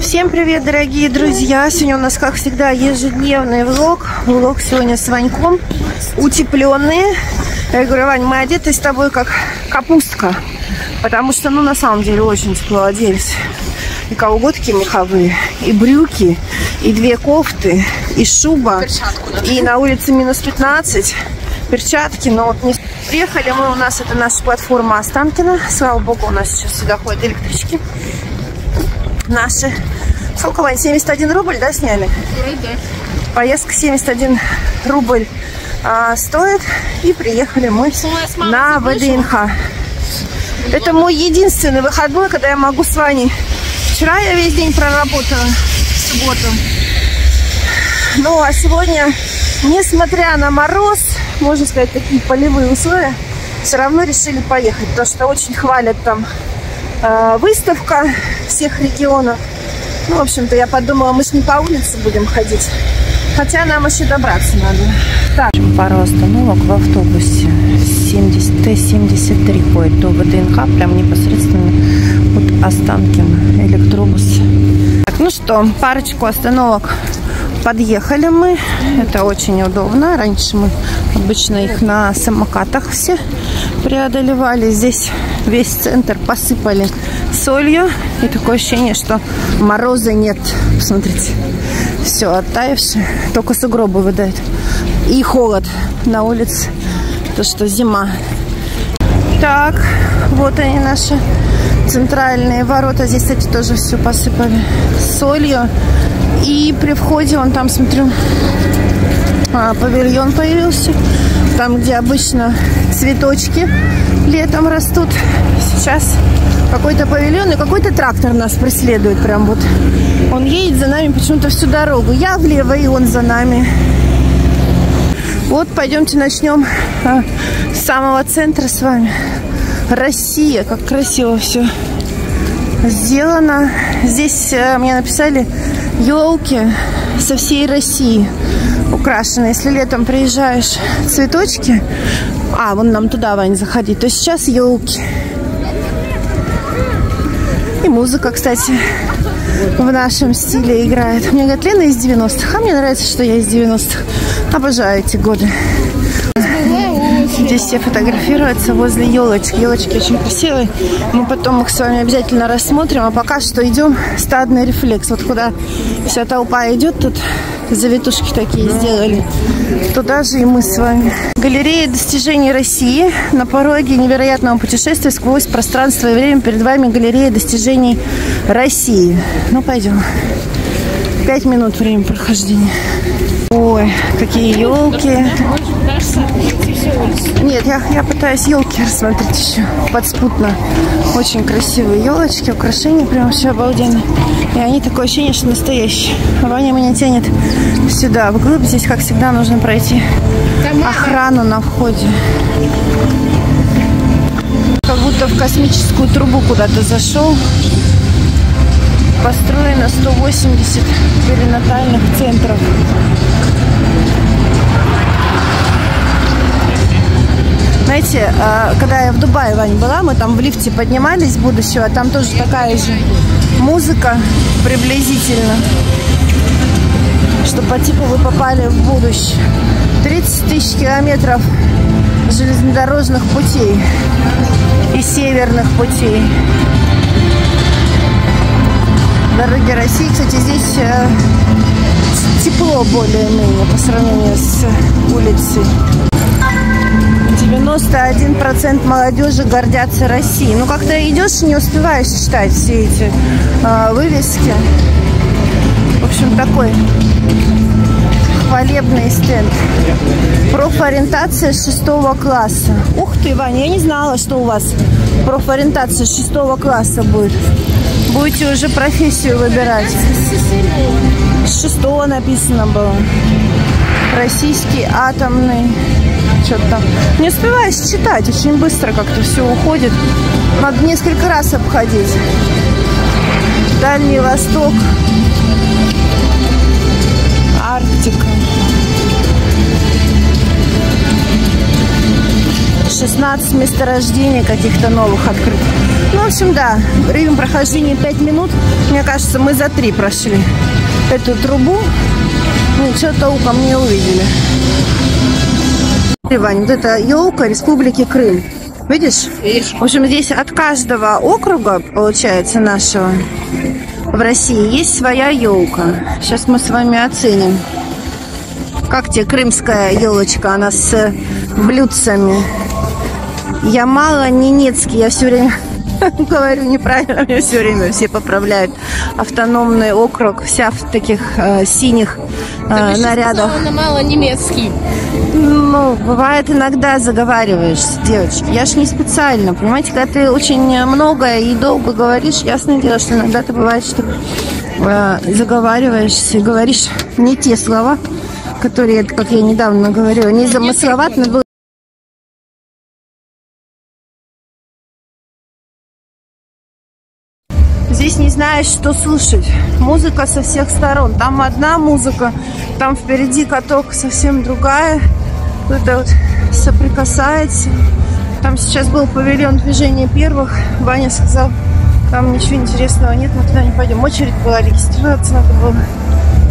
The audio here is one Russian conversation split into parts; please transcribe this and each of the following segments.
Всем привет, дорогие друзья! Сегодня у нас, как всегда, ежедневный влог. Влог сегодня с Ваньком. Утепленные. Я говорю, Вань, мы одеты с тобой как капустка. Потому что, ну, на самом деле, очень тепло оделись. И колготки меховые, и брюки, и две кофты, и шуба. И на улице минус 15. Перчатки, но вот не... Приехали мы, у нас это наша платформа Останкина. Слава богу, у нас сейчас сюда ходят электрички наши. Сколько, Вань, 71 рубль, да, сняли? Да. Поездка 71 рубль а, стоит. И приехали мы на ВДНХ. Это мой единственный выходной, когда я могу с Ваней. Вчера я весь день проработала, в субботу. Ну, а сегодня, несмотря на мороз, можно сказать, такие полевые условия, все равно решили поехать, потому что очень хвалят там э, выставка всех регионов. Ну, в общем-то, я подумала, мы с ним по улице будем ходить. Хотя нам еще добраться надо. Так. Пару остановок в автобусе. 70, Т-73 ходит до ВДНХ, прям непосредственно от Останкина электробус. Так, ну что, парочку остановок подъехали мы. Это очень удобно. Раньше мы обычно их на самокатах все преодолевали. Здесь весь центр посыпали солью. И такое ощущение, что мороза нет. Посмотрите. Все оттаившее. Только сугробы выдают. И холод на улице. То, что зима. Так, вот они наши центральные ворота. Здесь, кстати, тоже все посыпали солью. И при входе, он там, смотрю, а, павильон появился. Там, где обычно цветочки летом растут. Сейчас какой-то павильон и какой-то трактор нас преследует. Прям вот. Он едет за нами почему-то всю дорогу. Я влево, и он за нами. Вот, пойдемте начнем а, с самого центра с вами. Россия, как красиво все сделано. Здесь а, мне написали елки со всей России украшены. Если летом приезжаешь, цветочки, а, вон нам туда, Вань, заходить, то сейчас елки. И музыка, кстати, в нашем стиле играет. Мне говорят, Лена из 90-х, а мне нравится, что я из 90-х. Обожаю эти годы. Здесь все фотографируются возле елочки. Елочки очень красивые. Мы потом их с вами обязательно рассмотрим. А пока что идем стадный рефлекс. Вот куда вся толпа идет, тут завитушки такие сделали. Туда же и мы с вами. Галерея достижений России. На пороге невероятного путешествия сквозь пространство и время. Перед вами галерея достижений России. Ну, пойдем. Пять минут время прохождения. Ой, какие елки. Нет, я, я пытаюсь елки рассмотреть еще подспутно. Очень красивые елочки, украшения прям вообще обалденные. И они такое ощущение, что настоящие. Ваня меня тянет сюда, вглубь. Здесь, как всегда, нужно пройти охрану на входе. Как будто в космическую трубу куда-то зашел. Построено 180 перинатальных центров. Знаете, а, когда я в Дубае, Вань, была, мы там в лифте поднимались будущего, там тоже такая же музыка приблизительно, что по типу вы попали в будущее. 30 тысяч километров железнодорожных путей и северных путей. Дороги России, кстати, здесь э, тепло более-менее по сравнению с улицей. 91% молодежи гордятся Россией. Ну, как-то идешь, не успеваешь читать все эти э, вывески. В общем, такой хвалебный стенд. Профориентация шестого класса. Ух ты, Ваня, я не знала, что у вас профориентация шестого класса будет. Будете уже профессию выбирать. С шестого написано было. Российский атомный что-то там. Не успеваешь читать, очень быстро как-то все уходит. Надо несколько раз обходить. Дальний Восток. Арктика. 16 месторождений каких-то новых открыт. Ну, в общем, да, время прохождения 5 минут. Мне кажется, мы за 3 прошли эту трубу. Ничего толком не увидели. Вань, вот это елка Республики Крым. Видишь? Видишь? В общем, здесь от каждого округа, получается, нашего в России есть своя елка. Сейчас мы с вами оценим. Как тебе крымская елочка? Она с блюдцами. Ямало-Ненецкий. Я все время говорю неправильно, меня все время все поправляют. Автономный округ, вся в таких э, синих э, нарядах. Она мало немецкий. Ну, бывает иногда заговариваешься, девочки. Я ж не специально, понимаете, когда ты очень много и долго говоришь, ясное дело, что иногда ты бывает, что э, заговариваешься говоришь не те слова, которые, как я недавно говорила, не замысловато, но было Здесь не знаешь, что слушать. Музыка со всех сторон. Там одна музыка, там впереди каток совсем другая. Это вот соприкасается. Там сейчас был павильон движения первых. Ваня сказал, там ничего интересного нет, мы туда не пойдем. Очередь была, регистрироваться надо было.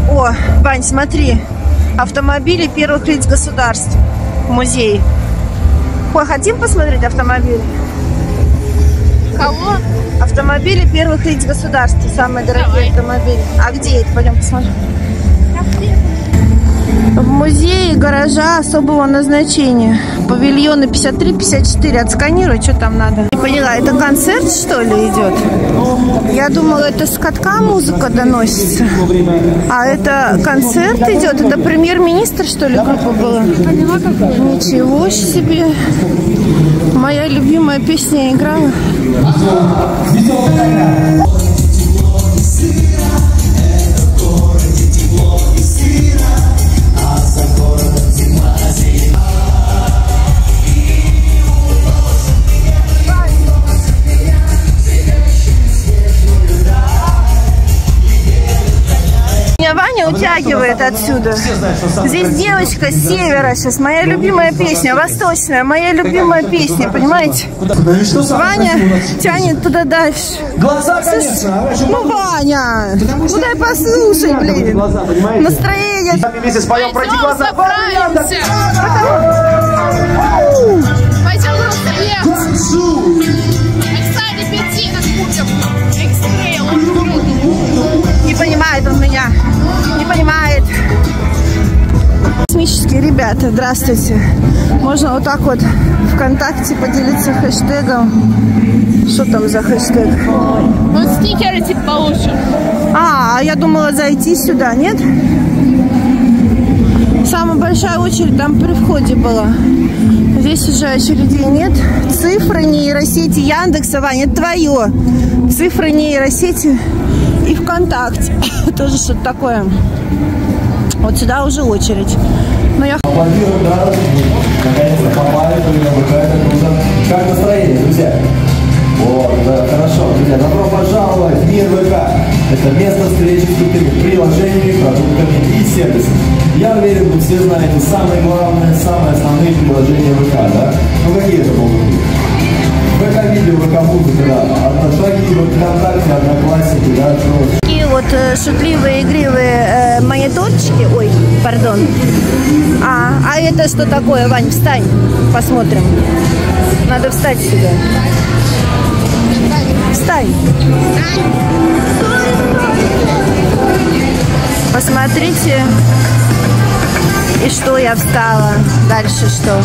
О, Вань, смотри. Автомобили первых лиц государств. Музей. Хотим посмотреть автомобили? Кого? Автомобили первых лиц государства, самые дорогие Давай. автомобили. А где это? Пойдем посмотрим. В музее гаража особого назначения. Павильоны 53-54. Отсканируй, что там надо. Не поняла, это концерт, что ли, идет? Я думала, это с катка музыка доносится. А это концерт идет? Это премьер-министр, что ли, группа была? Ничего себе. Моя любимая песня играла. Утягивает отсюда. Здесь девочка с севера сейчас. Моя любимая песня, восточная, моя любимая песня, понимаете? Ваня тянет туда дальше. Глаза, конечно. а Ну, Ваня, Потому ну дай послушай, блин. глаза, понимаете? Настроение. Вместе споем пройти глаза. Пойдем просто купим. Экстрейл. Не понимает он меня. Не понимает. Космические ребята, здравствуйте. Можно вот так вот ВКонтакте поделиться хэштегом. Что там за хэштег? Вот стикеры типа получим. А, а я думала зайти сюда, нет? Самая большая очередь там при входе была. Здесь уже очередей нет. Цифры нейросети Яндекса, Ваня, это твое. Цифры нейросети и ВКонтакте. Тоже что-то такое. Вот сюда уже очередь. Но я круто. Как настроение, друзья? Вот, да, хорошо, друзья, добро пожаловать в мир ВК. Это место встречи с крутыми приложениями, продуктами и сервисами. Я уверен, вы все знаете самые главные, самые основные приложения ВК, да? Ну какие это могут быть? ВК-видео, ВК-музыка, да, Одношаги, ВКонтакте, Одноклассники, да, что вот э, шутливые, игривые э, монеточки. Ой, пардон. А, а это что такое, Вань? Встань, посмотрим. Надо встать сюда. Встань. Посмотрите. И что я встала? Дальше что?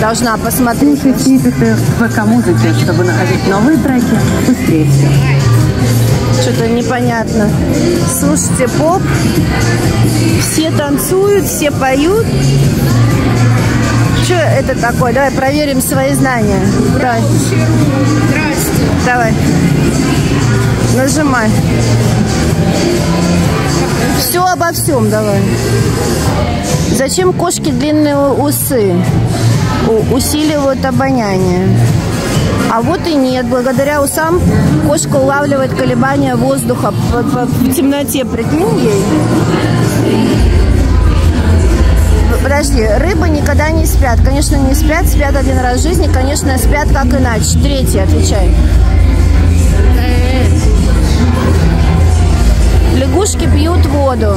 Должна посмотреть. Слушайте в ВК-музыке, чтобы находить новые треки быстрее всех. Что-то непонятно. Слушайте, поп. Все танцуют, все поют. Что это такое? Давай проверим свои знания. Давай. Давай. Нажимай. Все обо всем давай. Зачем кошки длинные усы? У- усиливают обоняние. А вот и нет. Благодаря усам кошка улавливает колебания воздуха в темноте. Прикинь ей. Подожди, рыбы никогда не спят. Конечно, не спят, спят один раз в жизни. Конечно, спят как иначе. Третий, отвечай. Лягушки пьют воду.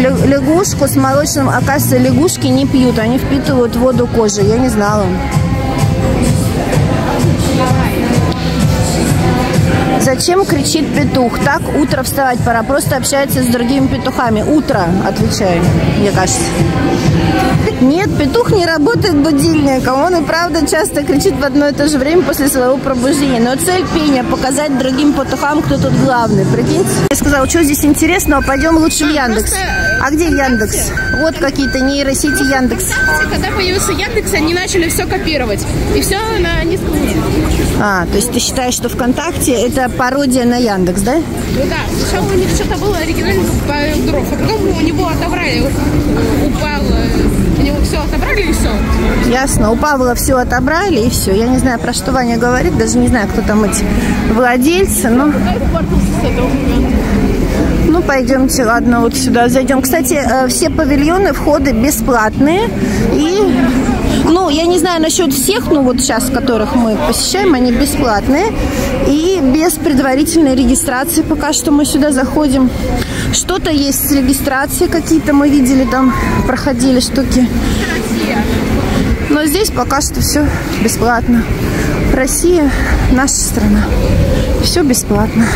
Лягушку с молочным, оказывается, лягушки не пьют, они впитывают воду кожи. Я не знала. Зачем кричит петух? Так утро вставать пора. Просто общается с другими петухами. Утро, отвечаю, мне кажется. Нет, петух не работает будильником. Он и правда часто кричит в одно и то же время после своего пробуждения. Но цель пения – показать другим петухам, кто тут главный. Прикиньте? Я сказала, что здесь интересного, пойдем лучше в Яндекс. А где Яндекс? Вот какие-то нейросети Яндекс. Когда появился Яндекс, они начали все копировать. И все на низком уровне. А, то есть ты считаешь, что ВКонтакте – это пародия на Яндекс, да? Ну да, сначала у них что-то было оригинально по дров, а потом у него отобрали, упал, у него все отобрали и все. Ясно. У Павла все отобрали и все. Я не знаю, про что Ваня говорит, даже не знаю, кто там эти владельцы, но... Ну, пойдемте, ладно, вот сюда зайдем. Кстати, э, все павильоны, входы бесплатные. И, ну, я не знаю насчет всех, ну, вот сейчас, которых мы посещаем, они бесплатные. И без предварительной регистрации пока что мы сюда заходим. Что-то есть с регистрацией, какие-то мы видели там, проходили штуки. Но здесь пока что все бесплатно. Россия наша страна. Все бесплатно.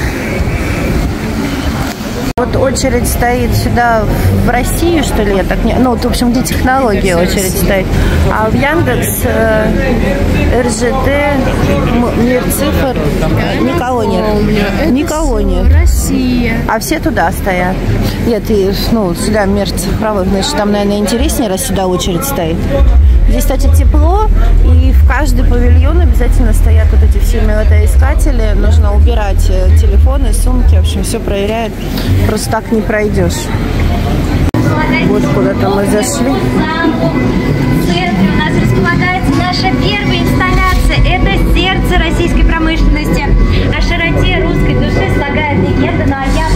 Вот очередь стоит сюда в Россию, что ли, я так не... Ну, вот, в общем, где технологии очередь стоит. А в Яндекс, э, РЖД, Мир цифр, никого нет. Никого нет. Россия. А все туда стоят. Нет, и, ну, сюда мир цифровой, значит, там, наверное, интереснее, раз сюда очередь стоит. Здесь, кстати, тепло, и в каждый павильон обязательно стоят вот эти все мелотоискатели. Нужно убирать э, телефоны, сумки, в общем, все проверяют. Просто так не пройдешь. Вот куда-то мы зашли. В центре у нас располагается наша первая инсталляция. Это сердце российской промышленности. О широте русской души слагает легенда, а я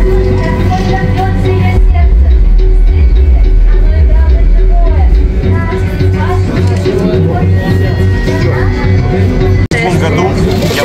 году Это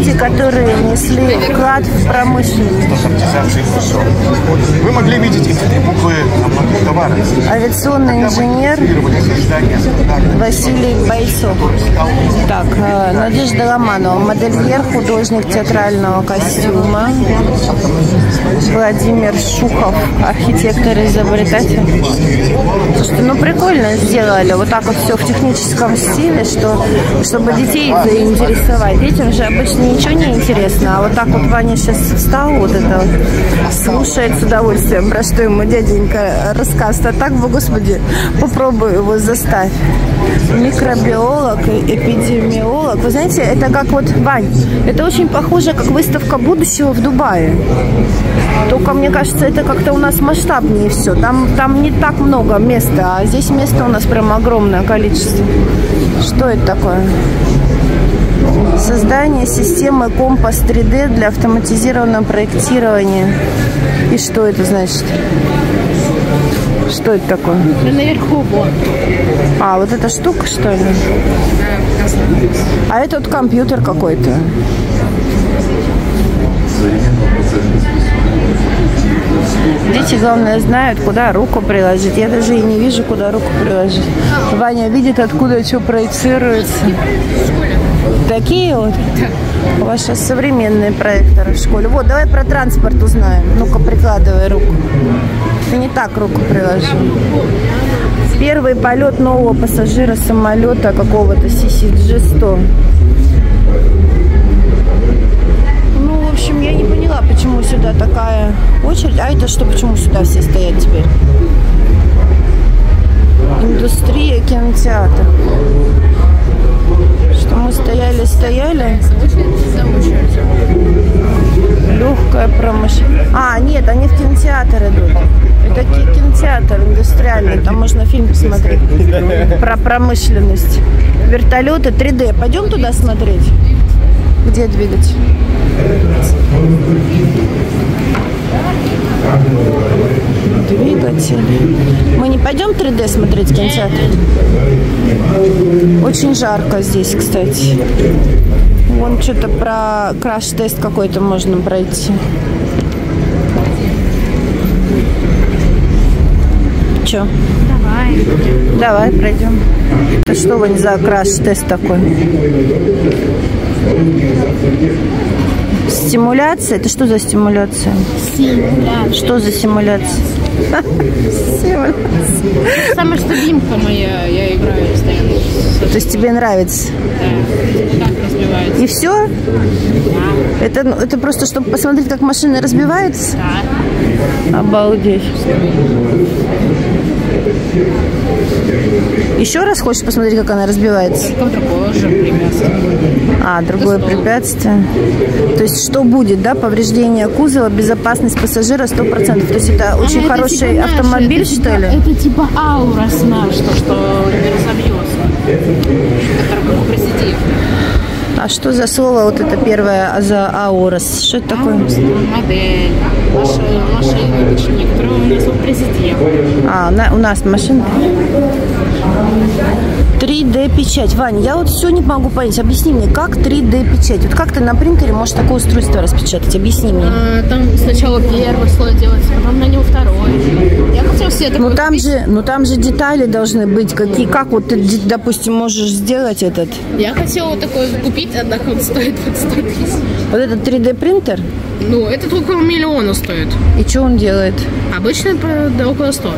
люди, которые внесли вклад в промышленность. Вы могли видеть эти буквы на многих товарах. Авиационный инженер. Василий Бойцов. Так, э, Надежда Ломанова, модельер, художник театрального костюма. Владимир Шухов, архитектор-изобретатель. Слушайте, ну прикольно сделали. Вот так вот все в техническом стиле, что, чтобы детей заинтересовать. Детям же обычно ничего не интересно. А вот так вот Ваня сейчас встал, вот это вот, слушает с удовольствием, про что ему дяденька рассказывает. А так бы, господи, попробуй его заставь. Микробиолог, и эпидемиолог. Вы знаете, это как вот, Вань, это очень похоже, как выставка будущего в Дубае. Только, мне кажется, это как-то у нас масштабнее все. Там, там не так много места, а здесь места у нас прям огромное количество. Что это такое? Создание системы Компас 3D для автоматизированного проектирования. И что это значит? Что это такое? Наверху вот. А, вот эта штука, что ли? А это вот компьютер какой-то. Дети, главное, знают, куда руку приложить. Я даже и не вижу, куда руку приложить. Ваня видит, откуда что проецируется. Такие вот? Сейчас современные проекторы в школе. Вот, давай про транспорт узнаем. Ну-ка, прикладывай руку. Ты не так руку приложи. Первый полет нового пассажира самолета какого-то CCG-100. Ну, в общем, я не поняла, почему сюда такая очередь. А это что, почему сюда все стоят теперь? Индустрия, кинотеатр. Стояли, стояли. Легкая промышленность. А, нет, они в кинотеатр идут. Это ки- кинотеатр индустриальный, там можно фильм посмотреть про промышленность. Вертолеты 3D. Пойдем туда смотреть? Где двигать? Двигатель. Мы не пойдем 3D смотреть кинотеатр? Очень жарко здесь, кстати. Вон что-то про краш-тест какой-то можно пройти. Че? Давай. Давай, пройдем. Это что вы за краш-тест такой? Стимуляция? Это что за стимуляция? Симуляция. Что за симуляция? Симуляция. Самая что любимка моя, я играю постоянно. То есть тебе нравится? Да. Как разбивается. И все? Это, ну, это просто, чтобы посмотреть, как машины разбиваются? Да. Обалдеть. Еще раз хочешь посмотреть, как она разбивается? Только другое же препятствие. А, другое препятствие. То есть что будет, да? Повреждение кузова, безопасность пассажира 100%. То есть это очень А, это хороший типа наш, автомобиль, это что типа- ли? Это типа аурос наш, то, что не разобьется. Как просидит. А что за слово вот это первое а за аурос? Что это такое? Модель. Наша машина, точнее, которая у нас вот президент. А, на- у нас машина. 3D печать. Ваня, я вот все не могу понять. Объясни мне, как 3D печать? Вот как ты на принтере можешь такое устройство распечатать? Объясни мне. А, там сначала первый слой делается, потом на него второй. Я хотела все это Ну там же, ну там же детали должны быть. Какие, как вот ты, допустим, можешь сделать этот? Я хотела вот такой купить, однако он стоит 100 тысяч. Вот этот 3D принтер? Ну, это только миллиона стоит. И что он делает? Обычно да, около 100.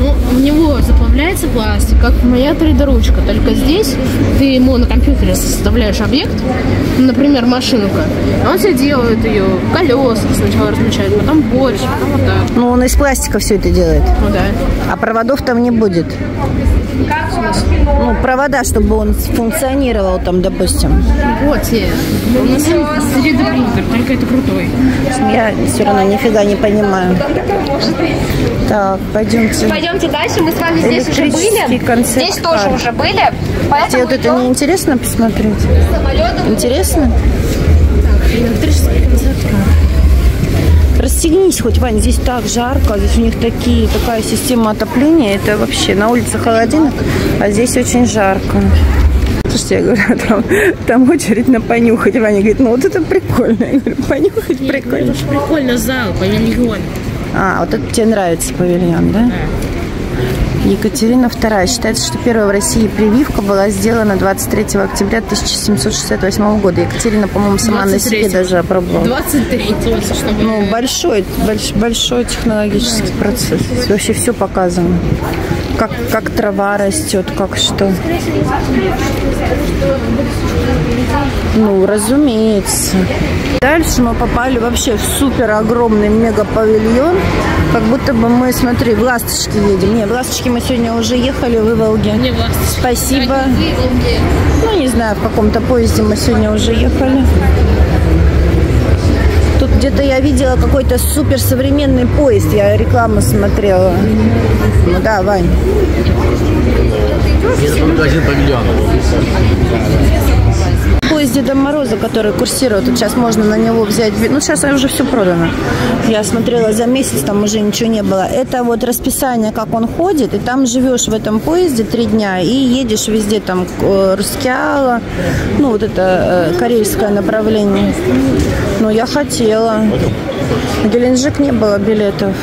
Ну, в него заплавляется пластик, как моя 3D-ручка. Только здесь ты ему на компьютере составляешь объект, например, машинка, а он себе делает ее, колеса сначала размечает, потом больше, потом вот так. Ну он из пластика все это делает. Ну да. А проводов там не будет. Ну, провода, чтобы он функционировал там, допустим. Вот. У нас 3D принтер, только это крутой. Я все равно нифига не понимаю. Так, пойдемте. Пойдемте дальше, мы с вами здесь уже были. концепт Здесь тоже уже были. Тебе Поэтому вот это не интересно посмотреть? самолетом Интересно? Электрический концерт. Расстегнись хоть, Вань, здесь так жарко, здесь у них такие, такая система отопления, это вообще на улице холодинок, а здесь очень жарко. Слушайте, я говорю, там, там очередь на понюхать. Ваня говорит, ну вот это прикольно. Я говорю, понюхать прикольно. Это ж прикольно зал, павильон. А, вот это тебе нравится павильон, да? Екатерина II. Считается, что первая в России прививка была сделана 23 октября 1768 года. Екатерина, по-моему, сама на себе 23-го. даже опробовала. 23 точно, чтобы... Ну, большой, больш- большой технологический процесс. Здесь Вообще все показано. Как, как трава растет, как что. Ну, разумеется. Дальше мы попали вообще в супер огромный мега-павильон. Как будто бы мы, смотри, в Ласточки едем. Не, в Ласточки мы сегодня уже ехали, в Иволге. Не власть. Спасибо. Ну, не знаю, в каком-то поезде мы сегодня уже ехали. Тут где-то я видела какой-то суперсовременный поезд. Я рекламу смотрела. Ну да, Вань. магазин павильон. Поезде Дом Мороза, который курсирует, вот сейчас можно на него взять... Ну, сейчас уже все продано. Я смотрела за месяц, там уже ничего не было. Это вот расписание, как он ходит, и там живешь в этом поезде три дня и едешь везде, там, э, Рускеала, ну, вот это э, корейское направление. Ну, я хотела. В Геленджик не было билетов.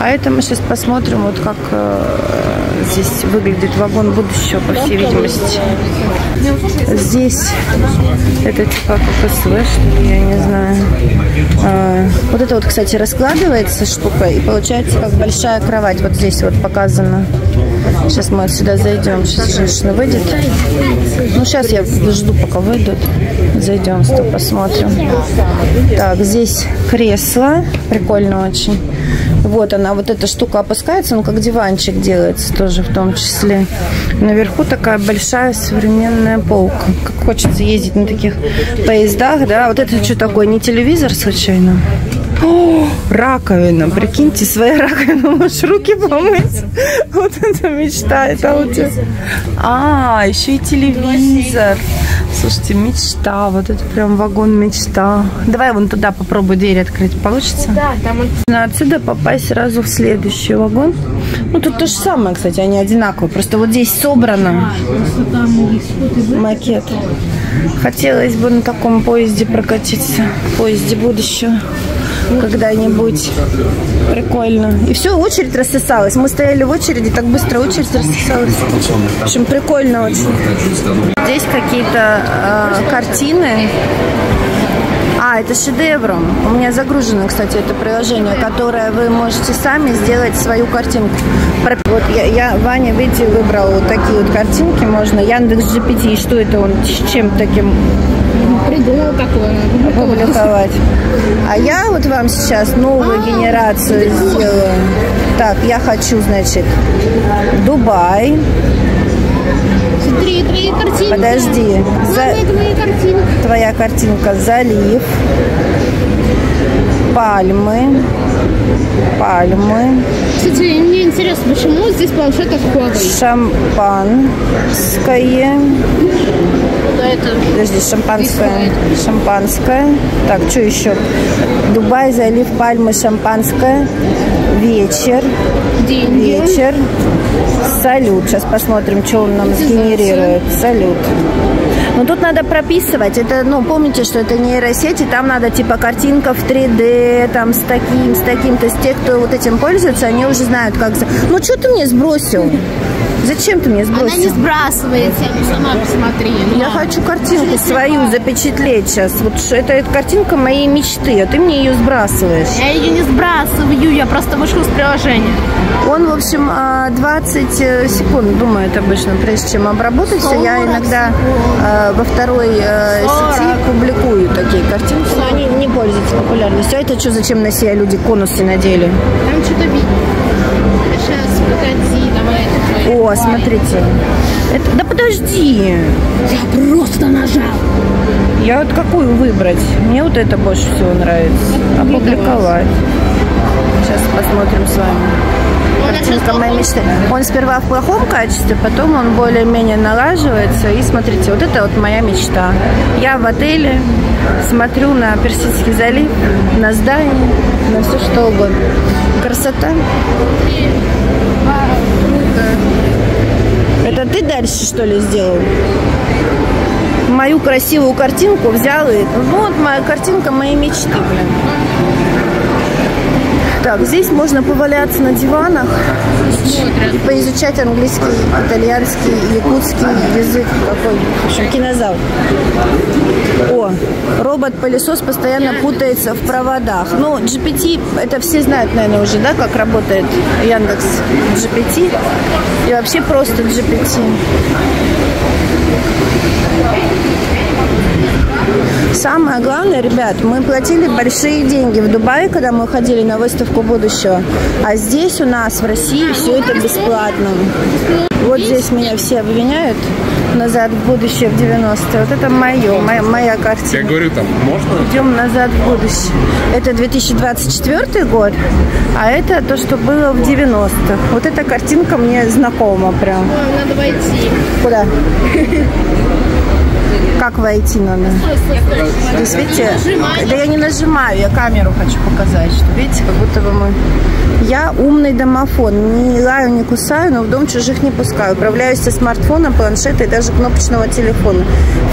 А это мы сейчас посмотрим, вот как э, здесь выглядит вагон будущего, по всей видимости. Здесь это типа как СВ, что ли, я не знаю. А, вот это вот, кстати, раскладывается штука, и получается как большая кровать. Вот здесь вот показано. Сейчас мы сюда зайдем. Сейчас женщина выйдет. Ну, сейчас я жду, пока выйдут. Зайдем, что посмотрим. Так, здесь кресло. Прикольно очень. Вот она, вот эта штука опускается, ну, как диванчик делается тоже в том числе. Наверху такая большая современная полка. Как хочется ездить на таких поездах, да. Вот это что такое, не телевизор случайно? О, раковина. Прикиньте, своей раковину можешь руки помыть. Вот это мечта. Это у тебя. А, еще и телевизор. Слушайте, мечта. Вот это прям вагон мечта. Давай вон туда попробуй дверь открыть. Получится? Да, там отсюда попасть сразу в следующий вагон. Ну, тут то же самое, кстати, они одинаковые. Просто вот здесь собрано макет. Хотелось бы на таком поезде прокатиться. поезде будущего. Когда-нибудь. Прикольно. И все, очередь рассосалась. Мы стояли в очереди, так быстро очередь рассосалась. В общем, прикольно очень. Здесь какие-то э, картины. А, это шедевром. У меня загружено, кстати, это приложение, которое вы можете сами сделать свою картинку. Вот я, я, Ваня, видите, выбрал вот такие вот картинки. Можно Яндекс GPT. Что это он с чем таким придумал такое. опубликовать? А я вот вам сейчас новую А, генерацию сделаю. Так, я хочу, значит, Дубай. Смотри, твои картинки. Подожди. За- картинки. Твоя картинка залив. Пальмы. Пальмы. Кстати, мне интересно, почему здесь планшет Huawei? Шампанское. Да, это Подожди, шампанское. Шампанское. Так, что еще? Дубай, залив, пальмы, шампанское. Вечер. деньги. Вечер. Салют. Сейчас посмотрим, что он нам сгенерирует. Салют. Но тут надо прописывать. Это, ну, помните, что это нейросети, там надо типа картинка в 3D, там с таким, с таким. То есть те, кто вот этим пользуются, они уже знают, как... Ну, что ты мне сбросил? Зачем ты мне Она не сбросил? сбрасывается, ну сама посмотри. ну Я хочу картинку свою запечатлеть сейчас. Вот это, это картинка моей мечты, а ты мне ее сбрасываешь. Я ее не сбрасываю, я просто вышла с приложения. Он, в общем, а, 20 э, секунд думает обычно, прежде чем обработать. Я 40 иногда э, во второй э, 40. сети публикую такие картинки, но они не пользуются популярностью. А это что, зачем на себя люди конусы надели? Там что-то видно. Сейчас, погоди, давай это твои. О, смотрите. Это, да подожди. Я просто нажал. Я вот какую выбрать? Мне вот это больше всего нравится. Опубликовать. Сейчас посмотрим с вами. Картинка моей мечты. Он сперва в плохом качестве, потом он более-менее налаживается. И смотрите, вот это вот моя мечта. Я в отеле смотрю на Персидский залив, на здание, на все что угодно. Красота. Это ты дальше что ли сделал? Мою красивую картинку взял и вот моя картинка моей мечты, блин. Так, здесь можно поваляться на диванах и поизучать английский, итальянский, якутский язык какой. Кинозал. О, робот-пылесос постоянно путается в проводах. Ну, GPT, это все знают, наверное, уже, да, как работает Яндекс GPT. И вообще просто GPT. Самое главное, ребят, мы платили большие деньги в Дубае, когда мы ходили на выставку будущего. А здесь у нас в России все это бесплатно. Вот здесь меня все обвиняют назад в будущее в 90-е. Вот это мое, моя, моя картина. Я говорю, там можно? Идем назад в будущее. Это 2024 год, а это то, что было в 90-х. Вот эта картинка мне знакома прям. Ой, надо войти. Куда? Как войти надо? То есть, видите, да я не нажимаю, я камеру хочу показать, что, видите, как будто бы мы... Я умный домофон, не лаю, не кусаю, но в дом чужих не пускаю. Управляюсь со смартфона, планшета и даже кнопочного телефона.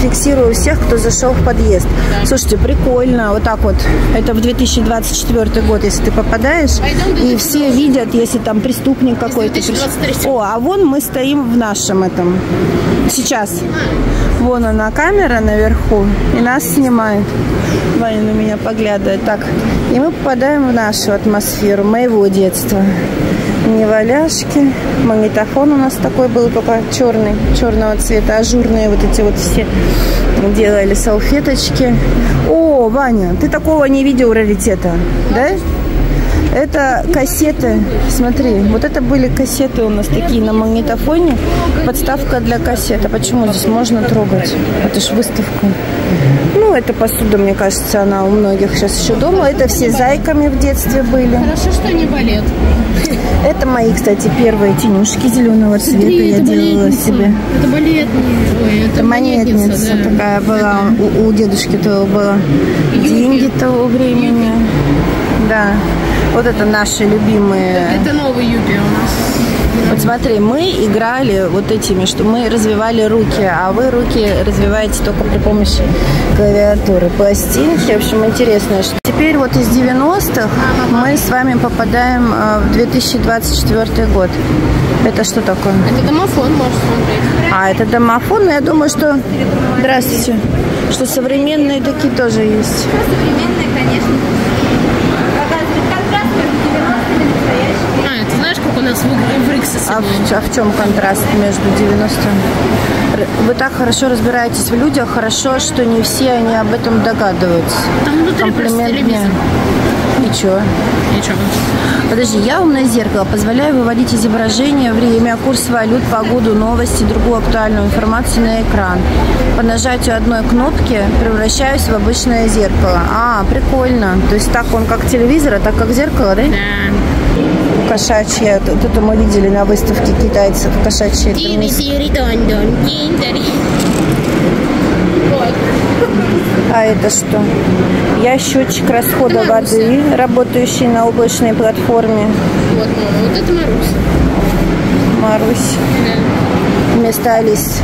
Фиксирую всех, кто зашел в подъезд. Слушайте, прикольно, вот так вот. Это в 2024 год, если ты попадаешь, и все видят, если там преступник какой-то. приш- 2023. О, а вон мы стоим в нашем этом. Сейчас. Вон она камера наверху, и нас снимает. Ваня на меня поглядывает. Так, и мы попадаем в нашу атмосферу моего детства. Не валяшки. Магнитофон у нас такой был, только черный, черного цвета, ажурные вот эти вот все делали салфеточки. О, Ваня, ты такого не видел раритета, да? Это кассеты. Смотри, вот это были кассеты у нас такие на магнитофоне. Подставка для кассет. А почему здесь можно трогать? Это ж выставка. Ну, это посуда, мне кажется, она у многих сейчас еще дома. Это все зайками в детстве были. Хорошо, что не балет. Это мои, кстати, первые тенюшки зеленого цвета. Смотри, Я делала балетница. себе. Это балетница. Ой, это монетница да. такая была. У, у дедушки того была. Деньги того времени. Да. Вот это наши любимые. Это новый юби у нас. Вот смотри, мы играли вот этими, что мы развивали руки, а вы руки развиваете только при помощи клавиатуры. Пластинки, в общем, интересно. что Теперь вот из 90-х мы с вами попадаем э, в 2024 год. Это что такое? Это домофон, можешь смотреть. А, это домофон, но я думаю, что... Здравствуйте. Что современные такие тоже есть. Современные, конечно. Показывает контраст между 90-ми и настоящими. А, ты знаешь, как у нас в, Риксе А в, а в чем контраст между 90-м? Р- Вы так хорошо разбираетесь в людях, хорошо, что не все они об этом догадываются. Там внутри Комплимент телевизор. Чё? Ничего. Подожди, я умное зеркало. Позволяю выводить изображение, время, курс валют, погоду, новости, другую актуальную информацию на экран. По нажатию одной кнопки превращаюсь в обычное зеркало. А, прикольно. То есть так он как телевизор, а так как зеркало, да? Да. Кошачья. Вот это мы видели на выставке китайцев. Кошачья. А это что? Я счетчик расхода Это Маруся. воды, работающий на облачной платформе. Вот, мама, вот это Маруся. Марусь. Вместо Алис.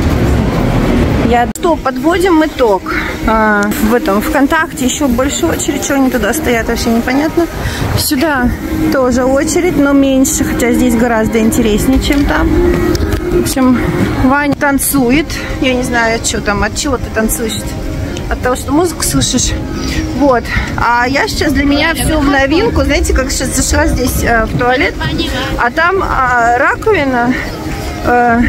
Я что, подводим итог. А, в этом ВКонтакте еще больше очередь, что они туда стоят, вообще непонятно. Сюда тоже очередь, но меньше, хотя здесь гораздо интереснее, чем там. В общем, Ваня танцует. Я не знаю, что там, от чего ты танцуешь? От того, что музыку слышишь. Вот. А я сейчас для меня все в новинку. Знаете, как сейчас зашла здесь э, в туалет, а там а, раковина э,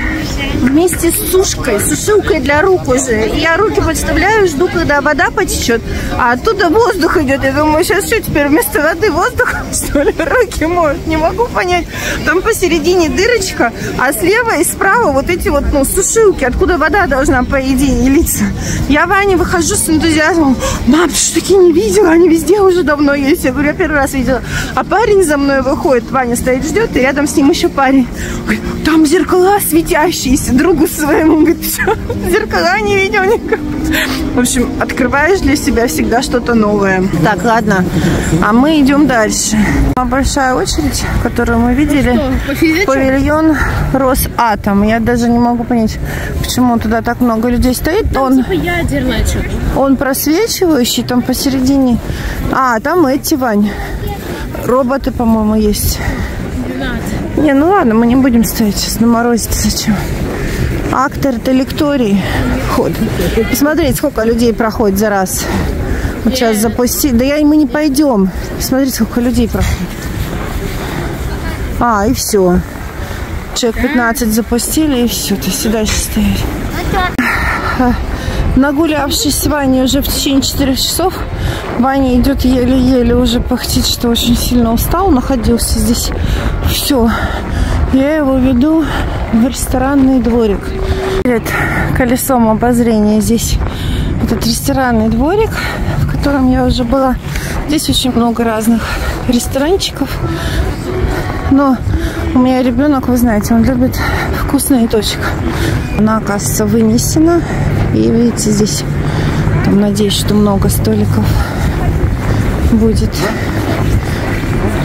вместе с сушкой, сушилкой для рук уже. Я руки подставляю, жду, когда вода потечет, а оттуда воздух идет. Я думаю, сейчас что, теперь вместо воды воздух, что ли, руки моют? Не могу понять. Там посередине дырочка, а слева и справа вот эти вот, ну, сушилки, откуда вода должна, по идее, литься. Я Ване выхожу с энтузиазмом. Мам, ты что такие не видела? Они везде уже давно есть. Я говорю, я первый раз видела. А парень за мной выходит, Ваня стоит, ждет, и рядом с ним еще парень. Там зеркала светящиеся. Другу своему, говорит, все, зеркала не видел никак. В общем, открываешь для себя всегда что-то новое. Так, ладно. А мы идем дальше. Большая очередь, которую мы видели. Что, по физичу? Павильон Росатом. Я даже не могу понять, почему туда так много людей стоит. Он, Типа ядерное что-то. он просвечивающий, там посередине. А, там эти, Вань. Роботы, по-моему, есть. 12. Не, ну ладно, мы не будем стоять сейчас на морозе. Зачем? Актор это лекторий ход. Посмотреть, сколько людей проходит за раз. Вот сейчас запусти. Да я, мы не пойдем. Смотрите, сколько людей проходит. А, и все. Человек 15 запустили, и все. Есть и дальше стоять. Нагулявшись с Ваней уже в течение 4 часов, Ваня идет еле-еле, уже пахтит, что очень сильно устал, находился здесь. Все, я его веду в ресторанный дворик. Перед колесом обозрения здесь этот ресторанный дворик, в котором я уже была. Здесь очень много разных ресторанчиков. Но у меня ребенок, вы знаете, он любит вкусный точек. Она, оказывается, вынесена. И видите, здесь, там, надеюсь, что много столиков будет.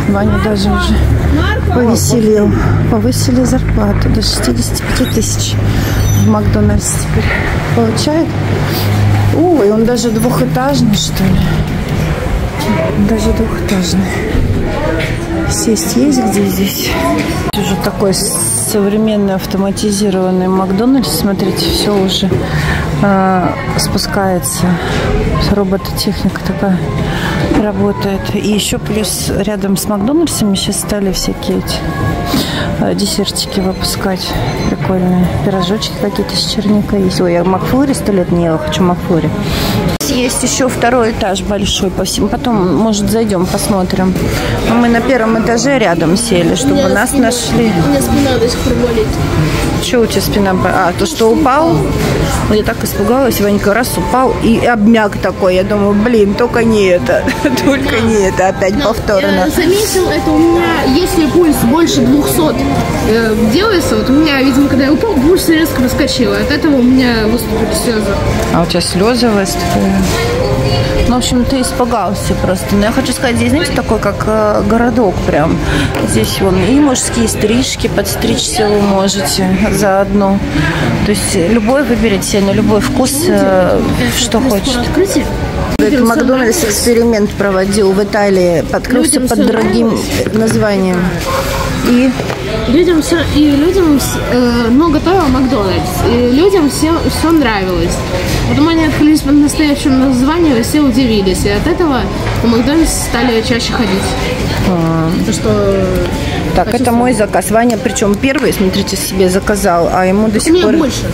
Ваня даже уже повеселил. Повысили зарплату до 65 тысяч в Макдональдс теперь получает. Ой, он даже двухэтажный, что ли? Даже двухэтажный. Сесть есть где здесь? Уже такой современный автоматизированный Макдональдс. Смотрите, все уже э, спускается. Робототехника такая работает. И еще плюс рядом с Макдональдсами сейчас стали всякие эти э, десертики выпускать. Прикольные. Пирожочки какие-то с черникой есть. Ой, я Макфлори сто лет не ела. Хочу Макфлори. Есть еще второй этаж большой. по всем- Потом, может, зайдем, посмотрим. Но мы на первом этаже рядом сели, чтобы нас нашли. У меня спина до сих пор болит. Что у тебя спина? А, то, что упал? Ну, Я так испугалась, Ванька раз упал и обмяк такой. Я думаю, блин, только не это. Только не это, опять повторно. Я заметил, это у меня, если пульс больше 200 э, делается, вот у меня, видимо, когда я упал, пульс резко проскочил. От этого у меня выступили слезы. А у тебя слезы выступили? В общем, ты испугался просто. Но я хочу сказать, здесь, знаете, такой, как э, городок прям. Здесь вон и мужские стрижки, подстричься вы можете заодно. То есть любой выберите себе на любой вкус, э, что хочет. Это Макдональдс эксперимент проводил в Италии, Людям под другим названием. И Людям все, и людям э, ну, готовил Макдональдс, и людям все, все нравилось. Потом они открылись под настоящим названием, и все удивились. И от этого в Макдональдс стали чаще ходить. Потому что так, это мой заказ. Ваня, причем первый, смотрите, себе заказал, а ему до сих пор... больше.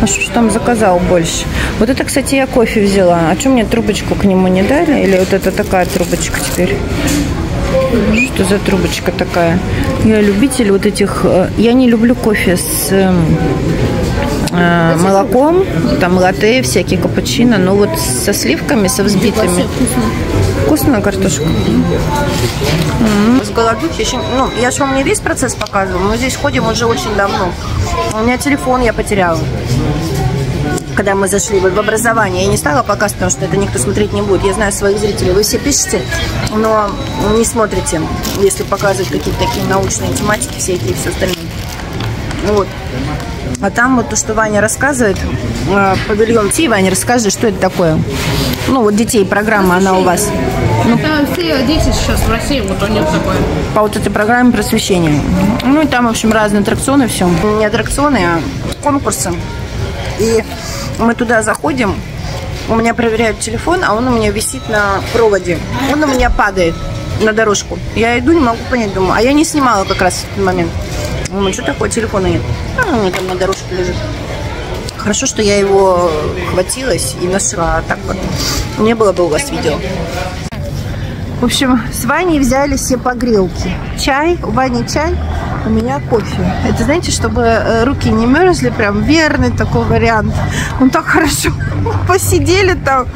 А что ж там заказал больше? Вот это, кстати, я кофе взяла. А что мне трубочку к нему не дали? Или вот это такая трубочка теперь? Что за трубочка такая? Я любитель вот этих... э, Я не люблю кофе с эм, э, молоком, там латте, всякие капучино, но вот со сливками, со взбитыми. Вкусная картошка. М. С голодухи еще... Ну, я же вам не весь процесс показывала, мы здесь ходим уже очень давно. У меня телефон я потеряла когда мы зашли в в образование. Я не стала показывать, потому что это никто смотреть не будет. Я знаю своих зрителей. Вы все пишете, но не смотрите, если показывают какие-то такие научные тематики, всякие и все остальное. Вот. А там вот то, что Ваня рассказывает, э, павильон Ти, Ваня, расскажи, что это такое? Ну, вот детей, программа, она у вас. Это все дети сейчас в России, вот у них такое. по вот этой программе просвещения. Ну и там, в общем, разные аттракционы, все. Не аттракционы, а конкурсы. И мы туда заходим, у меня проверяют телефон, а он у меня висит на проводе. Он у меня падает на дорожку. Я иду, не могу понять, думаю, а я не снимала как раз в этот момент. Думаю, что такое, телефона нет. А, он там на дорожке лежит. Хорошо, что я его хватилась и нашла, так вот не было бы у вас видео. В общем, с Ваней взяли все погрелки. Чай, у Вани чай, у меня кофе. Это, знаете, чтобы э, руки не мерзли, прям верный такой вариант. Он так хорошо посидели там,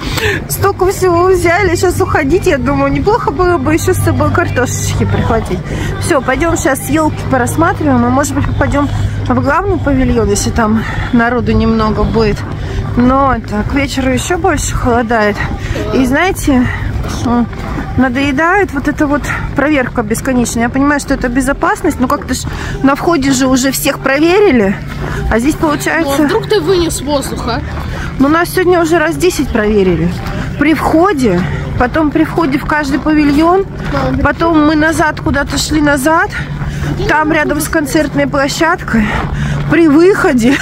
столько всего взяли, сейчас уходить, я думаю, неплохо было бы еще с собой картошечки прихватить. Все, пойдем сейчас елки порассматриваем, и, может быть, попадем в главный павильон, если там народу немного будет. Но это, к вечеру еще больше холодает. И знаете, м, надоедает вот эта вот проверка бесконечная. Я понимаю, что это безопасность, но как-то ж на входе же уже всех проверили. А здесь Ну, а получается... вдруг ты вынес воздух, а? Ну, нас сегодня уже раз 10 проверили. При входе, потом при входе в каждый павильон, потом мы назад куда-то шли назад, там рядом с концертной площадкой, при выходе,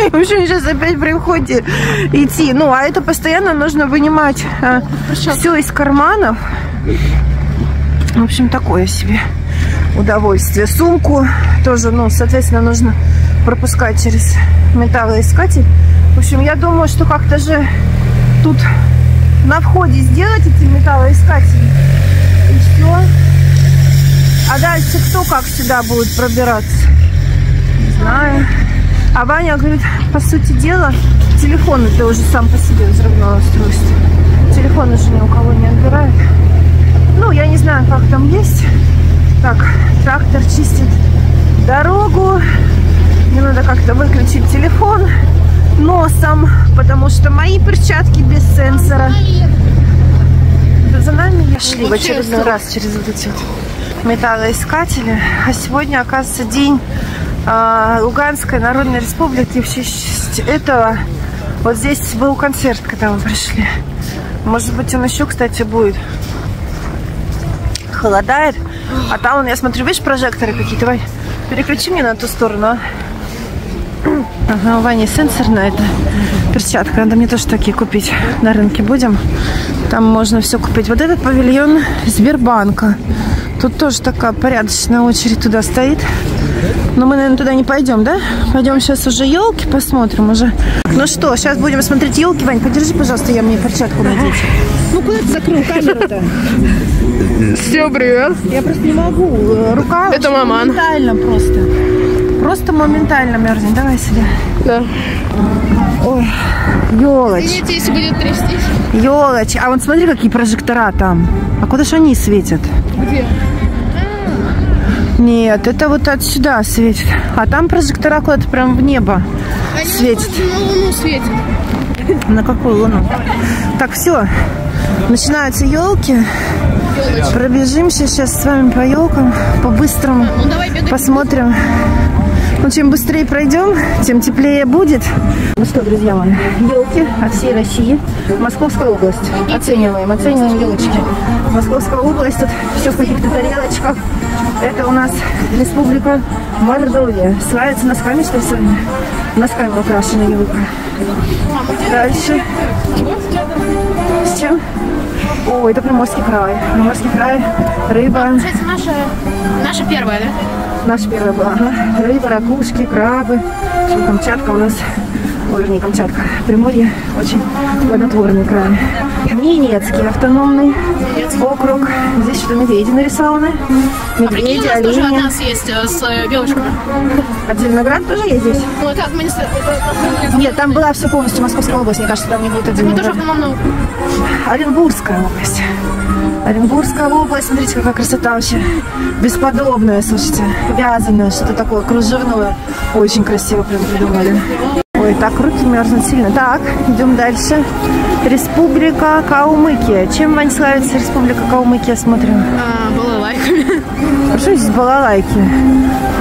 в общем, сейчас опять при входе идти. Ну, а это постоянно нужно вынимать все из карманов. В общем, такое себе удовольствие. Сумку тоже, ну, соответственно, нужно пропускать через металлоискатель. В общем, я думаю, что как-то же тут на входе сделать эти металлоискатели. И все. А дальше кто как сюда будет пробираться? Не знаю. А Ваня говорит, по сути дела, телефон это уже сам по себе взрывное устройство. Телефон уже ни у кого не отбирает. Ну, я не знаю, как там есть. Так, трактор чистит дорогу. Мне надо как-то выключить телефон носом, потому что мои перчатки без сенсора. За нами шли в очередной раз через вот эти вот металлоискатели. А сегодня, оказывается, день Луганской Народной Республики. В честь этого вот здесь был концерт, когда мы пришли. Может быть, он еще, кстати, будет. Холодает. А там, я смотрю, видишь, прожекторы какие-то. Вань, переключи мне на ту сторону, а? Ага, у Вани сенсорная эта перчатка. Надо мне тоже такие купить. На рынке будем. Там можно все купить. Вот этот павильон Сбербанка. Тут тоже такая порядочная очередь туда стоит. Но мы, наверное, туда не пойдем, да? Пойдем сейчас уже елки посмотрим уже. Ну что, сейчас будем смотреть елки. Вань, подержи, пожалуйста, я мне перчатку надеть. Ну куда ты закрыл камеру-то? Всем привет. Я просто не могу. Э, Рука Это маман. моментально просто. Просто моментально мерзнет. Давай сюда. Да. Ой, елочь. Извините, если будет трястись. Елочь. А вот смотри, какие прожектора там. А куда же они светят? Где? Нет, это вот отсюда светит. А там прожектора куда-то прям в небо Они светят. на луну светят. На какую луну? Так, все. Начинаются елки. Пробежимся сейчас с вами по елкам, по-быстрому. Ну давай. Посмотрим. Ну, чем быстрее пройдем, тем теплее будет. Ну что, друзья мои, елки от всей России. Московская область. Оцениваем, оцениваем елочки. Московская область, тут все в каких-то тарелочках. Это у нас республика Мордовия. Славится носками, что сегодня? Носками украшена елка. Дальше. С чем? О, это Приморский край. Приморский край, рыба. Получается, наша, наша первая, да? Наша первая была. Ага. Рыба, ракушки, крабы. Камчатка у нас. Ой, не Камчатка. Приморье очень плодотворный край. Ненецкий автономный округ. Здесь что, медведи нарисованы? А Медведи, у нас тоже олени. одна есть э, с э, белочками. А Зеленоград тоже есть здесь? Ну, это администрация. Нет, там была все полностью Московская область. Мне кажется, там не будет Мы тоже округ. Оренбургская область. Оренбургская область, смотрите, какая красота вообще. Бесподобная, слушайте. Вязаная, что-то такое кружевное. Очень красиво прям придумали. Ой, так руки мерзнут сильно. Так, идем дальше. Республика Каумыкия. Чем, Вань, славится Республика Каумыкия, смотрим? А, балалайками. Что здесь балалайки?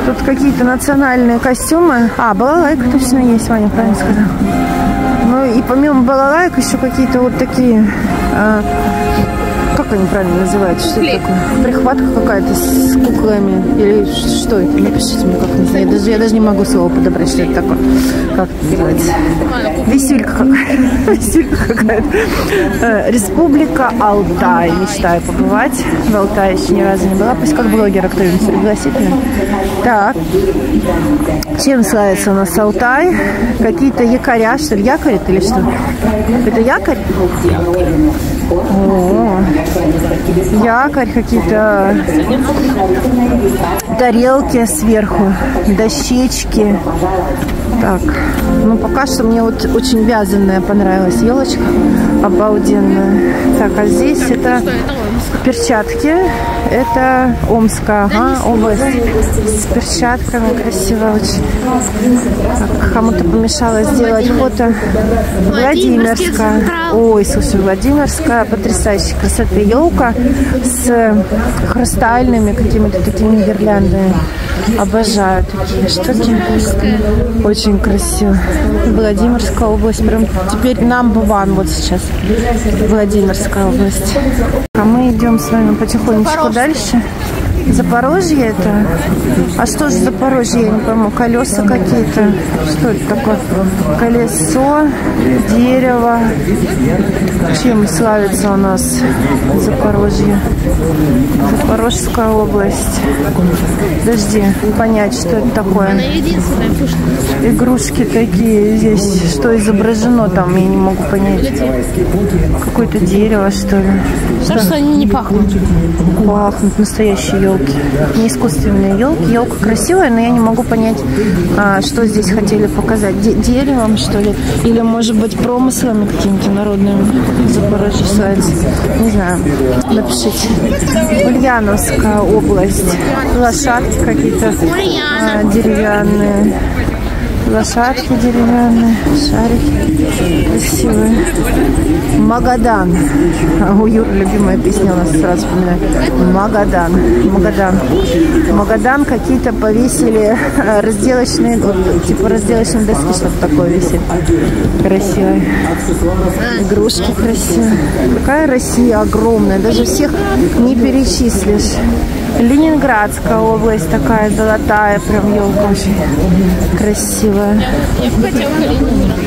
Тут какие-то национальные костюмы. А, балалайка точно есть, Ваня правильно сказал. Ну и помимо балалайк еще какие-то вот такие... а, как они правильно называются? Что это такое? Прихватка какая-то с куклами. Или что это? Напишите мне как-нибудь. Я даже, я даже не могу слово подобрать, что это такое. Как это называется? Висюлька какая-то. Какая-то. Э, Республика Алтай. Мечтаю побывать. В Алтае еще ни разу не была. Пусть как блогера кто-нибудь пригласит меня. Так. Чем славится у нас Алтай? Какие-то якоря, что ли? Якорь это или что? Это якорь? Якорь, какие-то тарелки сверху, дощечки. Так, ну пока что мне вот очень вязаная понравилась елочка, обалденная. Так, а здесь это перчатки, это Омская, ага, область с перчатками, красиво очень. Кому-то помешало сделать фото. Владимирская. Ой, слушай, Владимирская, потрясающая красоты елка с хрустальными какими-то такими гирляндами. Обожаю такие штуки. Очень красиво. Владимирская область. Прям теперь number one вот сейчас. Владимирская область. А мы идем с вами потихонечку дальше. Запорожье это? А что же Запорожье, я не пойму, колеса какие-то? Что это такое? Колесо, дерево. Чем славится у нас Запорожье? Запорожская область. Подожди, понять, что это такое. Игрушки такие здесь. Что изображено там, я не могу понять. Какое-то дерево, что ли? Кажется, они не пахнут. Пахнут настоящие елки. Не искусственные елки. Елка красивая, но я не могу понять, а, что здесь хотели показать. Де- деревом, что ли? Или, может быть, промыслами какими-то народными Запорожье славится. Не знаю. Напишите. Ульяновская область. Лошадки какие-то а, деревянные. Лошадки деревянные, шарики красивые. Магадан. У Юры любимая песня у нас сразу вспоминает. Магадан. Магадан. Магадан какие-то повесили э, разделочные, вот, типа разделочные доски, чтобы такое висит. Красивые. Игрушки красивые. Какая Россия огромная. Даже всех не перечислишь. Ленинградская область такая золотая, прям елка очень красивая. Я бы хотела Калининград.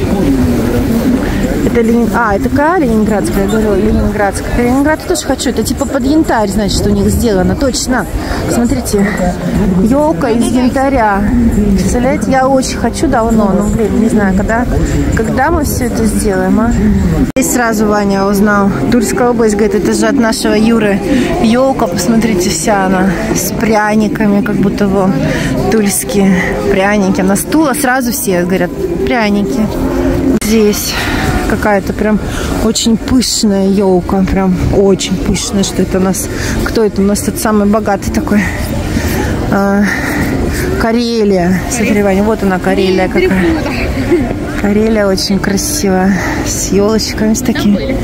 Это Ленин... А, это какая Ленинградская, я говорю, Ленинградская. Ленинград тоже хочу. Это типа под янтарь, значит, у них сделано. Точно. Смотрите, елка из янтаря. Представляете, я очень хочу давно, но, блин, не знаю, когда, когда мы все это сделаем, а? Здесь сразу Ваня узнал. Тульская область, говорит, это же от нашего Юры. Елка, посмотрите, вся она с пряниками, как будто вон тульские пряники. На стула сразу все говорят, пряники. Здесь какая-то прям очень пышная елка, прям очень пышная, что это у нас, кто это у нас тот самый богатый такой, а, Карелия, смотри, Ваня, вот она Карелия какая. Карелия очень красивая, с елочками, с такими.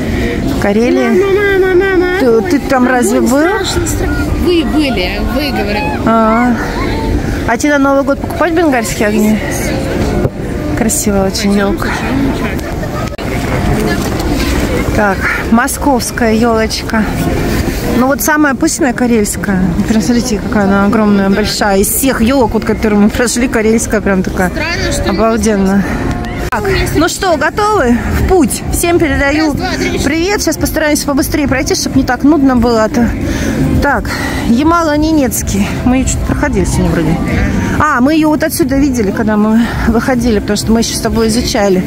Карелия. Ты, ты там разве был? Вы были, вы говорю. А, а тебе на Новый год покупать бенгальские огни? Красивая очень елка. Так, московская елочка. Ну вот самая пышная карельская. Прям смотрите, какая она огромная, большая. Из всех елок, вот, которые мы прошли, карельская прям такая Странно, обалденно. Так, ну что, готовы? В путь. Всем передаю Раз, два, три, четыре. привет. Сейчас постараемся побыстрее пройти, чтобы не так нудно было. а то- Так, Ямало-Ненецкий. Мы ее что-то проходили сегодня вроде. А, мы ее вот отсюда видели, когда мы выходили, потому что мы еще с тобой изучали.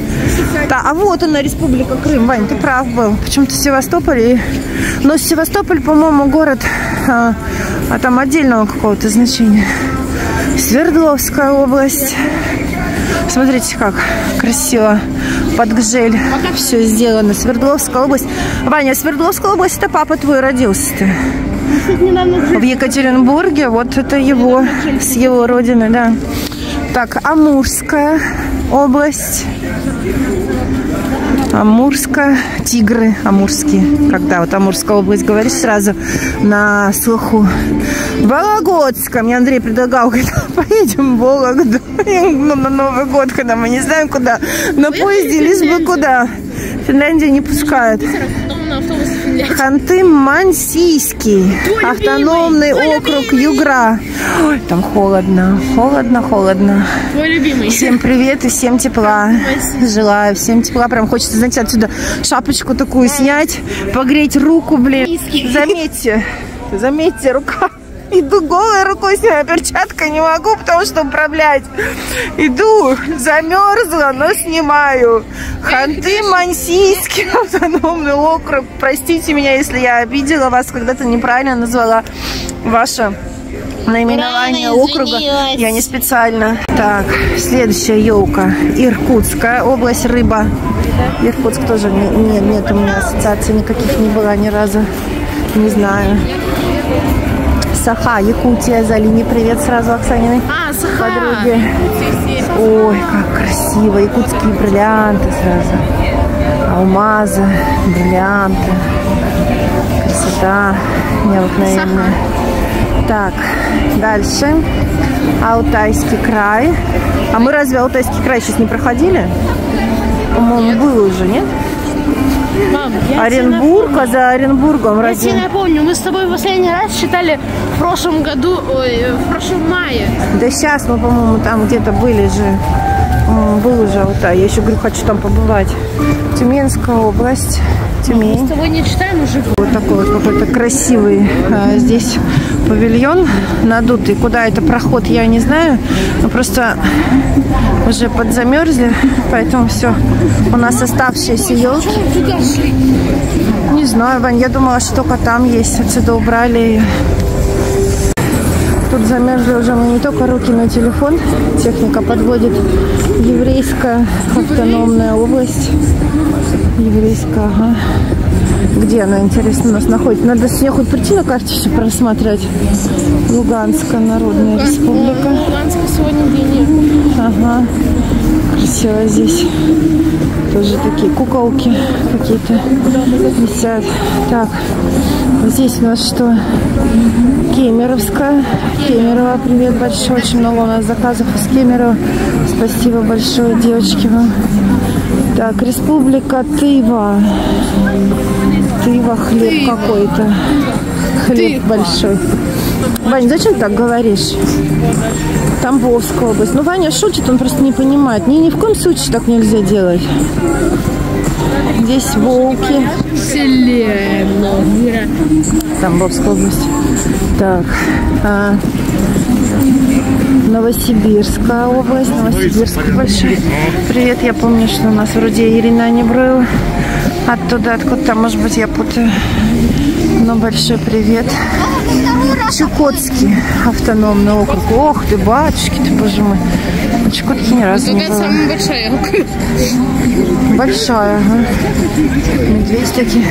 Да, а вот она, Республика Крым. Вань, ты прав был. Почему-то Севастополь. и- Но Севастополь, по-моему, город а, а там отдельного какого-то значения. Свердловская область. Смотрите, как красиво под гжель все сделано. Свердловская область. Ваня, Свердловская область, это папа твой родился-то. В Екатеринбурге, вот это его, с его родины, да. Так, Амурская область. Амурская, тигры амурские. Когда вот Амурская область говоришь, сразу на слуху. Вологодская. Мне Андрей предлагал, говорит, поедем в Вологду ну, на Новый год, когда мы не знаем куда. На поезде лишь бы куда. Финляндия не пускает. Ханты-Мансийский автономный твой округ любимый. Югра. Ой, там холодно, холодно, холодно. Твой любимый. Всем привет и всем тепла. Желаю всем тепла. Прям хочется, знаете, отсюда шапочку такую снять, погреть руку, блин. Заметьте, заметьте, рука. Иду голой рукой снимаю, перчаткой не могу, потому что управлять. Иду, замерзла, но снимаю. Ханты-Мансийский автономный округ. Простите меня, если я обидела вас, когда-то неправильно назвала ваше наименование Рано округа. извинилась. Я не специально. Так, следующая елка. Иркутская область, рыба. Иркутск тоже не, не- нет у меня ассоциаций никаких не было ни разу. Не знаю. Саха, Якутия, Залини. Привет сразу Оксаниной. А, Саха. Подруги. Ой, как красиво. Якутские бриллианты сразу. Алмазы, бриллианты. Красота необыкновенная. Так, дальше. Алтайский край. А мы разве Алтайский край сейчас не проходили? По-моему, был уже, нет? Мам, я Оренбург, а за Оренбургом напомню. Я тебе разве? напомню, мы с тобой последний раз считали в прошлом году, ой, в прошлом мае. Да сейчас мы, по-моему, там где-то были же. Был уже Алтай. Я еще говорю, хочу там побывать. Тюменская область. Тюмень. С тобой не читаем уже. Вот такой вот какой-то красивый а, здесь павильон надутый. Куда это проход, я не знаю. Но просто уже подзамерзли, поэтому все. У нас оставшиеся елки. Не знаю, Вань, я думала, что только там есть. Отсюда убрали замерзли уже мы не только руки, но и телефон. Техника подводит. Еврейская автономная область. Еврейская, ага. Где она, интересно, у нас находится? Надо с нее хоть прийти на карте все просмотреть. Луганская народная республика. Луганска сегодня день. Ага. Красиво здесь. Тоже такие куколки какие-то висят. Так, здесь у нас что? Кемеровская. Кемерово, привет большой. Очень много у нас заказов из Кемерово. Спасибо большое, девочки, вам. Так, Республика Тыва. Тыва, хлеб какой-то. Хлеб большой. Вань, зачем так говоришь? Тамбовская область. Ну, Ваня шутит, он просто не понимает. Ни, ни в коем случае так нельзя делать. Здесь волки. Вселенная. Тамбовская область. Так. а, Новосибирская область. Новосибирск большой. Привет, я помню, что у нас вроде Ирина не брала. Оттуда, откуда-то, может быть, я путаю. Но большой привет. Чукотский автономный округ. Ох ты, батюшки ты, боже мой. На Чукотке ни разу не была. самая большая? Большая, ага. Медведь такие.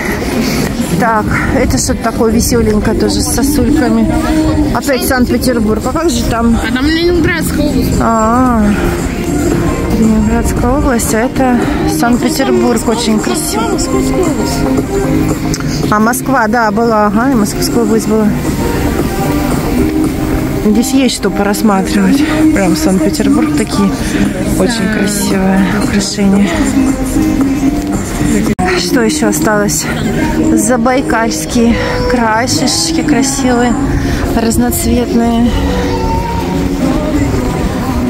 Так, это что-то такое веселенькое тоже с сосульками. Опять Санкт-Петербург. А как же там? А там Ленинградская область. А, Ленинградская область, а это Санкт-Петербург. Очень красиво. Область. А Москва, да, была. Ага, и Московская область была. Здесь есть что порассматривать. Прям Санкт-Петербург такие очень красивые украшения. Что еще осталось? Забайкальский край, шишечки красивые, разноцветные.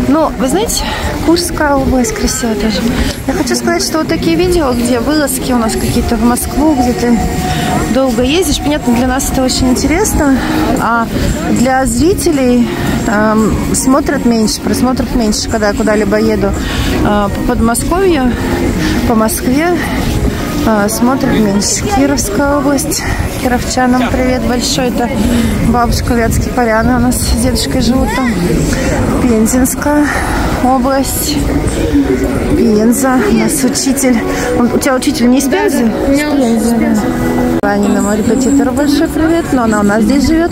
Ну, вы знаете, Курская область красивая тоже. Я хочу сказать, что вот такие видео, где вылазки у нас какие-то в Москву, где ты долго ездишь, понятно, для нас это очень интересно, а для зрителей эм, смотрят меньше, просмотров меньше, когда я куда-либо еду э, по Подмосковью, по Москве, э, смотрят меньше. Кировская область, кировчанам привет большой, это бабушка Вятские поляны у нас с дедушкой живут там. Пензенская область, Пенза, у нас учитель, Он- у тебя учитель не из Пензы? У меня Из Пензы, да. Репетитору большой привет, но она у нас здесь живет.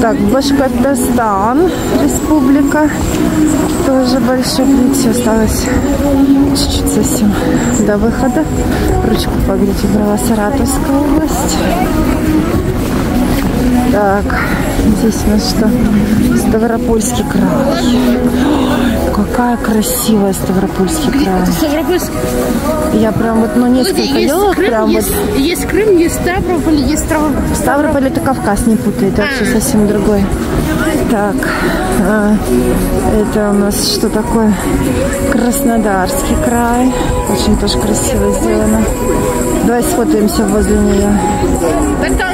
Так, Башкортостан, республика, тоже большой привет, все осталось чуть-чуть совсем до выхода. Ручку погреть убрала Саратовская область. Так, здесь у нас что? Ставропольский край. Какая красивая Ставропольский край. Ставропольский. Я прям вот, ну, несколько есть елок, Крым, прям есть, вот. есть Крым, есть Ставрополь, есть Ставрополь. Ставрополь это Кавказ, не путай, это вообще совсем другой. Так, а, это у нас что такое? Краснодарский край. Очень тоже красиво сделано. Давай сфотаемся возле нее.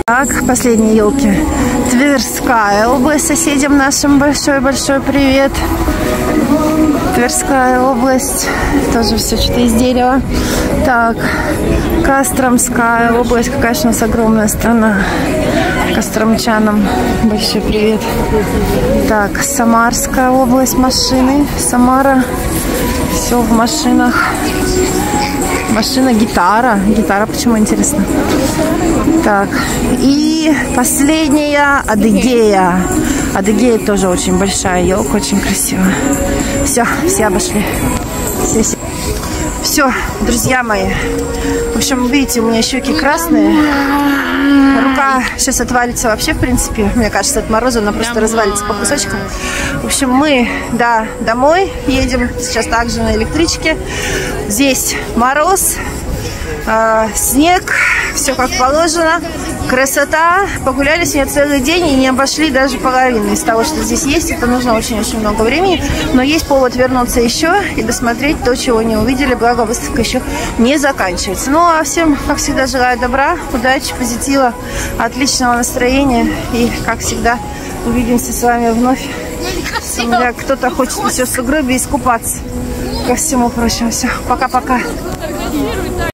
Так, последние елки. Тверская область, соседям нашим большой-большой привет. Тверская область, тоже все что-то из дерева. Так, Костромская область, какая же у нас огромная страна. Костромчанам большой привет. Так, Самарская область, машины, Самара, все в машинах. Машина, гитара. Гитара, почему интересно? Так, и последняя Адыгея. Адыгея тоже очень большая елка, очень красивая. Все, все обошли. Все, друзья мои. В общем, видите, у меня щеки красные. Рука сейчас отвалится вообще, в принципе. Мне кажется, от мороза она просто развалится по кусочкам. В общем, мы, да, домой едем. Сейчас также на электричке. Здесь мороз, э, снег, все как положено. Красота. Погуляли сегодня целый день и не обошли даже половины из того, что здесь есть. Это нужно очень-очень много времени. Но есть повод вернуться еще и досмотреть то, чего не увидели. Благо, выставка еще не заканчивается. Ну, а всем, как всегда, желаю добра, удачи, позитива, отличного настроения. И, как всегда, увидимся с вами вновь. Кто-то хочет еще в сугробе искупаться. Ко всему прочему. Все, пока-пока.